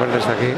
ver desde aquí.